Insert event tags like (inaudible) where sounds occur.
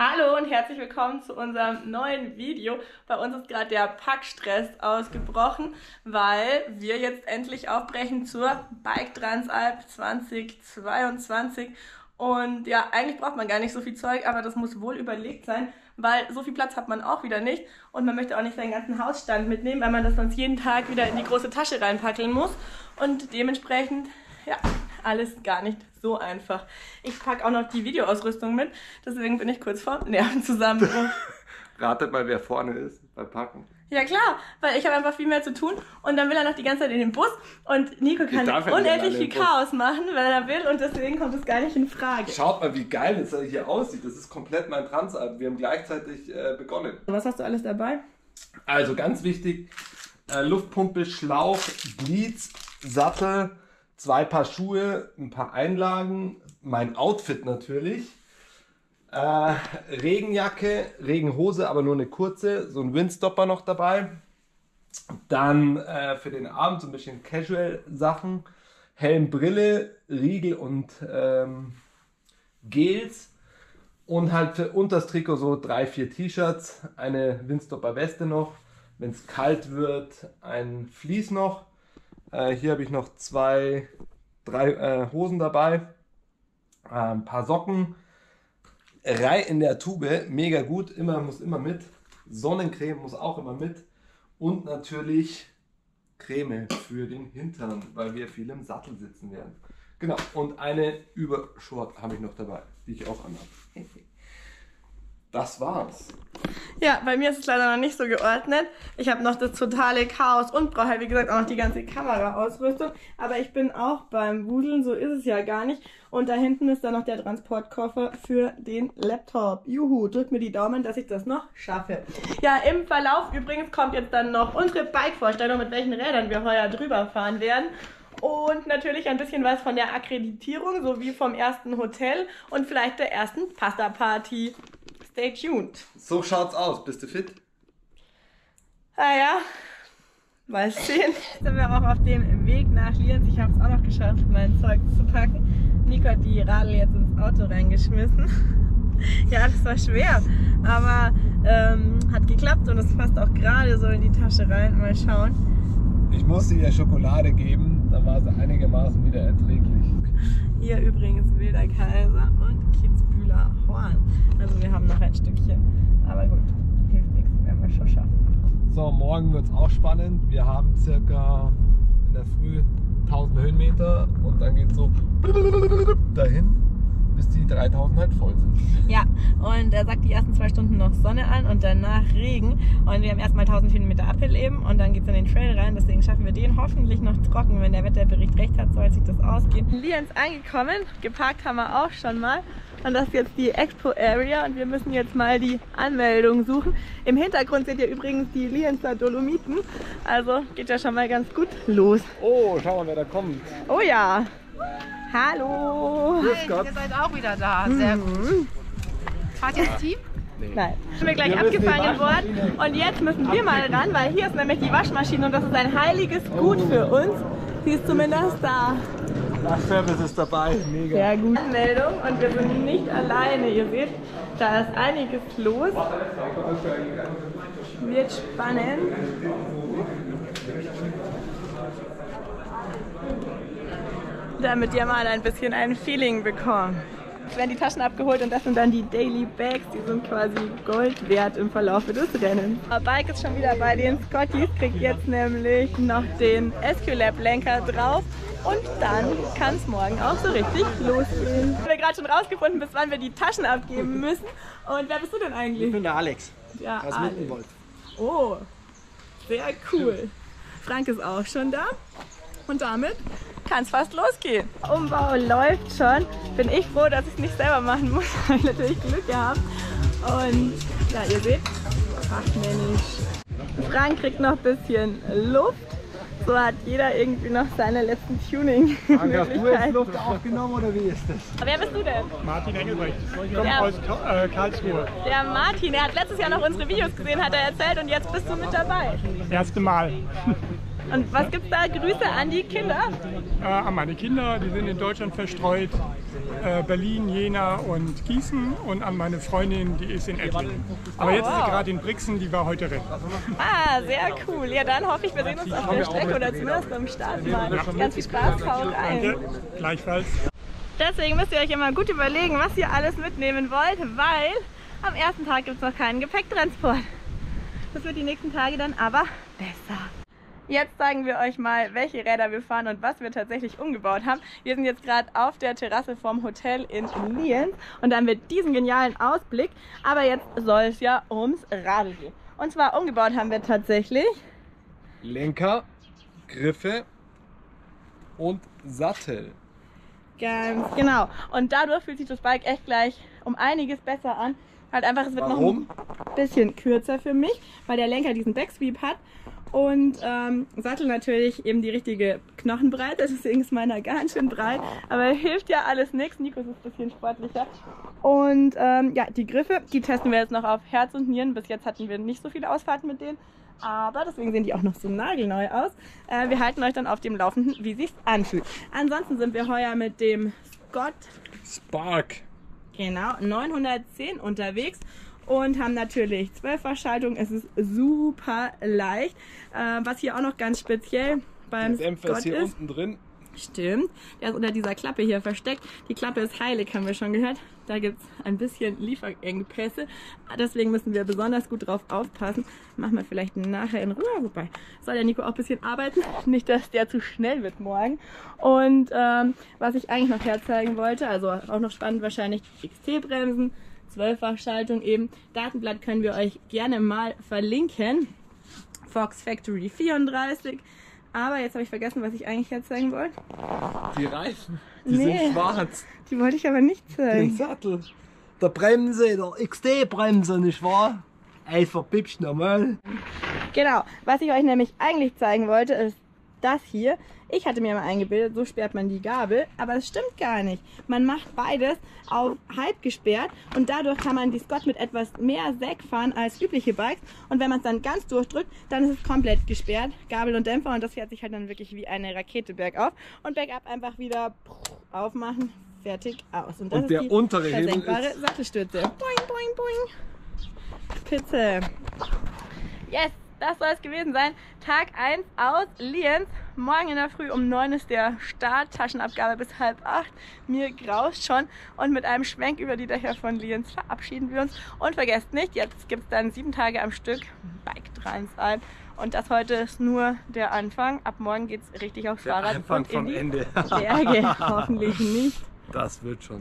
Hallo und herzlich willkommen zu unserem neuen Video. Bei uns ist gerade der Packstress ausgebrochen, weil wir jetzt endlich aufbrechen zur Bike Transalp 2022. Und ja, eigentlich braucht man gar nicht so viel Zeug, aber das muss wohl überlegt sein, weil so viel Platz hat man auch wieder nicht. Und man möchte auch nicht seinen ganzen Hausstand mitnehmen, weil man das sonst jeden Tag wieder in die große Tasche reinpackeln muss. Und dementsprechend, ja, alles gar nicht so einfach. Ich packe auch noch die Videoausrüstung mit, deswegen bin ich kurz vor Nervenzusammenbruch. (laughs) Ratet mal, wer vorne ist beim Packen. Ja klar, weil ich habe einfach viel mehr zu tun und dann will er noch die ganze Zeit in den Bus und Nico kann unendlich viel. Chaos machen, wenn er will und deswegen kommt es gar nicht in Frage. Schaut mal, wie geil das hier aussieht. Das ist komplett mein Transalp. Wir haben gleichzeitig äh, begonnen. Was hast du alles dabei? Also ganz wichtig, äh, Luftpumpe, Schlauch, Bleeds, Sattel, zwei Paar Schuhe, ein paar Einlagen, mein Outfit natürlich, äh, Regenjacke, Regenhose, aber nur eine kurze, so ein Windstopper noch dabei. Dann äh, für den Abend so ein bisschen Casual-Sachen, Helm, Brille, Riegel und ähm, Gels. Und halt für unters Trikot so drei, vier T-Shirts, eine Windstopper Weste noch. Wenn es kalt wird, ein Vlies noch. Äh, hier habe ich noch zwei, drei äh, Hosen dabei. Äh, ein paar Socken. Rei in der Tube, mega gut, immer, muss immer mit. Sonnencreme muss auch immer mit. Und natürlich Creme für den Hintern, weil wir viel im Sattel sitzen werden. Genau, und eine Übershort habe ich noch dabei, die ich auch anhabe. (laughs) Das war's. Ja, bei mir ist es leider noch nicht so geordnet. Ich habe noch das totale Chaos und brauche halt, wie gesagt, auch noch die ganze Kameraausrüstung. Aber ich bin auch beim Wuseln, so ist es ja gar nicht. Und da hinten ist dann noch der Transportkoffer für den Laptop. Juhu, drück mir die Daumen, dass ich das noch schaffe. Ja, im Verlauf übrigens kommt jetzt dann noch unsere Bike-Vorstellung, mit welchen Rädern wir heuer drüber fahren werden. Und natürlich ein bisschen was von der Akkreditierung sowie vom ersten Hotel und vielleicht der ersten Pasta-Party. Stay tuned. So schaut's aus. Bist du fit? Naja, mal sehen. Jetzt sind wir auch auf dem Weg nach Lienz. Ich habe es auch noch geschafft, mein Zeug zu packen. Nico hat die Radl jetzt ins Auto reingeschmissen. (laughs) ja, das war schwer, aber ähm, hat geklappt und es passt auch gerade so in die Tasche rein. Mal schauen. Ich musste ihr Schokolade geben, dann war sie einigermaßen wieder erträglich. Hier übrigens Wilder Kaiser und Kitzbühler Horn. Also wir haben noch ein Stückchen. Aber gut, hilft nichts, werden wir schon schaffen. So, morgen wird's auch spannend. Wir haben circa in der Früh 1000 Höhenmeter und dann geht's so (laughs) dahin, bis die 3000 halt voll sind. Und er sagt die ersten zwei Stunden noch Sonne an und danach Regen. Und wir haben erstmal 1000 Höhenmeter Uphill eben und dann geht's in den Trail rein. Deswegen schaffen wir den hoffentlich noch trocken. Wenn der Wetterbericht recht hat, soll sich das ausgehen. Lienz angekommen, geparkt haben wir auch schon mal. Und das ist jetzt die Expo Area und wir müssen jetzt mal die Anmeldung suchen. Im Hintergrund seht ihr übrigens die Lienzer Dolomiten. Also geht ja schon mal ganz gut los. Oh, schau mal, wer da kommt. Oh ja. Hallo. Grüß Gott. Ihr seid auch wieder da. Sehr gut. Fahrt ihr ins Team? Nein. Sind wir gleich Wir abgefangen worden und jetzt müssen wir mal ran, weil hier ist nämlich die Waschmaschine und das ist ein heiliges Gut für uns. Sie ist zumindest da. Das Service ist dabei, mega. Sehr gut. Anmeldung und wir sind nicht alleine. Ihr seht, da ist einiges los. Wird spannend. Damit ihr mal ein bisschen ein Feeling bekommt. Werden die Taschen abgeholt und das sind dann die Daily Bags. Die sind quasi Gold wert im Verlauf des Rennens. Aber Bike ist schon wieder bei den Scotties, kriegt jetzt nämlich noch den SQ-Lab Lenker drauf. Und dann kann es morgen auch so richtig losgehen. Wir haben gerade schon rausgefunden, bis wann wir die Taschen abgeben müssen. Und wer bist du denn eigentlich? Ich bin der Alex Ja, aus Alex. Mittenwald. Oh, sehr cool. Frank ist auch schon da. Und damit kann es fast losgehen. Umbau läuft schon. Bin ich froh, dass ich es nicht selber machen muss. (laughs) Habe ich natürlich Glück gehabt. Und ja, ihr seht, fachmännisch. Frank kriegt noch ein bisschen Luft. So hat jeder irgendwie noch seine letzten (laughs) Hast du jetzt. Luft aufgenommen oder wie ist das? Wer bist du denn? Martin Engelbrecht. Ich komme Ja. aus äh, Karlsruhe. Der Martin, der hat letztes Jahr noch unsere Videos gesehen, hat er erzählt und jetzt bist du mit dabei. Das erste Mal. Und was gibt's da? Grüße an die Kinder. Äh, an meine Kinder, die sind in Deutschland verstreut. Äh, Berlin, Jena und Gießen. Und an meine Freundin, die ist in Ettlingen. Aber Oh, jetzt ist sie gerade in Brixen, die war heute rennen. Ah, sehr cool. Ja, dann hoffe ich, wir sehen uns auf der Strecke oder zumindest beim Start mal. Ganz viel Spaß, haut rein. Danke, gleichfalls. Deswegen müsst ihr euch immer gut überlegen, was ihr alles mitnehmen wollt, weil am ersten Tag gibt es noch keinen Gepäcktransport. Das wird die nächsten Tage dann aber besser. Jetzt zeigen wir euch mal, welche Räder wir fahren und was wir tatsächlich umgebaut haben. Wir sind jetzt gerade auf der Terrasse vom Hotel in Lienz und haben wir diesen genialen Ausblick. Aber jetzt soll es ja ums Radl gehen. Und zwar umgebaut haben wir tatsächlich Lenker, Griffe und Sattel. Ganz genau. Und dadurch fühlt sich das Bike echt gleich um einiges besser an. Halt einfach, es wird Warum? noch ein bisschen kürzer für mich, weil der Lenker diesen Backsweep hat. Und ähm, Sattel natürlich eben die richtige Knochenbreite. (laughs) Deswegen ist meiner ganz schön breit. Aber hilft ja alles nichts. Nikos ist ein bisschen sportlicher. Und ähm, ja, die Griffe, die testen wir jetzt noch auf Herz und Nieren. Bis jetzt hatten wir nicht so viele Ausfahrten mit denen. Aber deswegen sehen die auch noch so nagelneu aus. Äh, wir halten euch dann auf dem Laufenden, wie sich's anfühlt. Ansonsten sind wir heuer mit dem Scott Spark. Genau, 910 unterwegs und haben natürlich 12-Fach-Schaltung. Es ist super leicht. Äh, was hier auch noch ganz speziell beim Der Dämpfer ist Scott hier ist, unten drin. stimmt, der ist unter dieser Klappe hier versteckt. Die Klappe ist heilig, haben wir schon gehört. Da gibt's ein bisschen Lieferengpässe. Deswegen müssen wir besonders gut drauf aufpassen. Machen wir vielleicht nachher in Ruhe. Wobei, soll der Nico auch ein bisschen arbeiten. Nicht, dass der zu schnell wird morgen. Und ähm, was ich eigentlich noch herzeigen wollte, also auch noch spannend wahrscheinlich XT-Bremsen, 12-Fach-Schaltung eben. Datenblatt können wir euch gerne mal verlinken. Fox Factory 34. Aber jetzt habe ich vergessen, was ich eigentlich herzeigen wollte. Die Reifen, die Nee. sind schwarz. Die wollte ich aber nicht Den zeigen. Sattel. Der Bremse, der XT-Bremse, nicht wahr? Einfach bibsch normal. Genau, was ich euch nämlich eigentlich zeigen wollte, ist das hier. Ich hatte mir mal eingebildet, so sperrt man die Gabel, aber das stimmt gar nicht. Man macht beides auf halb gesperrt und dadurch kann man die Scott mit etwas mehr Säck fahren als übliche Bikes. Und wenn man es dann ganz durchdrückt, dann ist es komplett gesperrt, Gabel und Dämpfer und das fährt sich halt dann wirklich wie eine Rakete bergauf und bergab einfach wieder aufmachen, fertig aus. das Und ist der die untere Hebel versenkbare ist- Sattelstütze. Boing, boing, boing. Spitze. Yes, das soll es gewesen sein. Tag 1 aus Lienz. Morgen in der Früh um 9 ist der Start. Taschenabgabe bis halb 8. Mir graust schon. Und mit einem Schwenk über die Dächer von Lienz verabschieden wir uns. Und vergesst nicht, jetzt gibt es dann sieben Tage am Stück Bike Transalp. Und das heute ist nur der Anfang. Ab morgen geht es richtig aufs Der Fahrrad Anfang und in vom die Ende. Berge. (laughs) Hoffentlich nicht. Das wird schon.